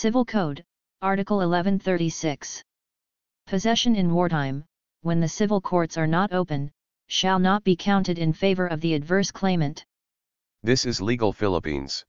Civil Code, Article 1136. Possession in wartime, when the civil courts are not open, shall not be counted in favor of the adverse claimant. This is Legal Philippines.